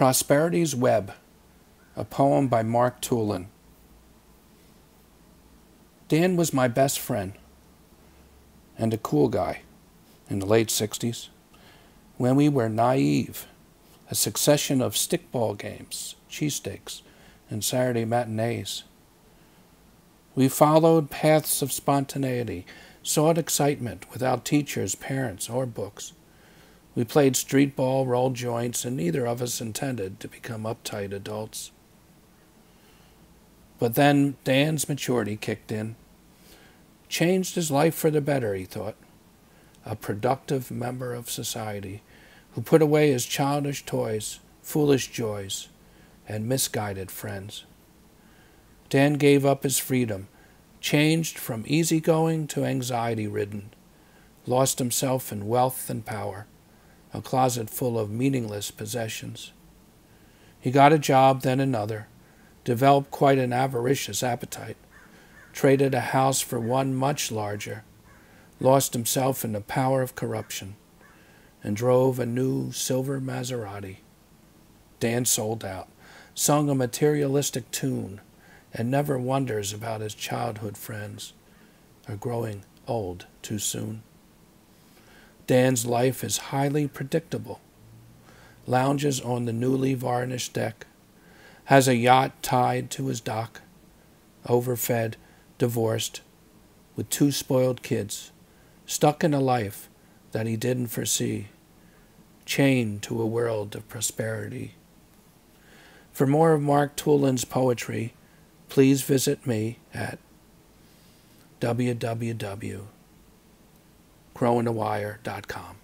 Prosperity's Web, a poem by Mark Tulin. Dan was my best friend and a cool guy in the late 60s when we were naive, a succession of stickball games, cheesesteaks, and Saturday matinees. We followed paths of spontaneity, sought excitement without teachers, parents, or books. We played street ball, rolled joints, and neither of us intended to become uptight adults. But then Dan's maturity kicked in. Changed his life for the better, he thought. A productive member of society who put away his childish toys, foolish joys, and misguided friends. Dan gave up his freedom, changed from easygoing to anxiety ridden, lost himself in wealth and power, a closet full of meaningless possessions. He got a job, then another, developed quite an avaricious appetite, traded a house for one much larger, lost himself in the power of corruption, and drove a new silver Maserati. Dan sold out sung a materialistic tune, and never wonders about his childhood friends are growing old too soon. Dan's life is highly predictable. Lounges on the newly varnished deck, has a yacht tied to his dock, overfed, divorced, with two spoiled kids, stuck in a life that he didn't foresee, chained to a world of prosperity. For more of Mark Tulin's poetry, please visit me at www.crowonthewire.com.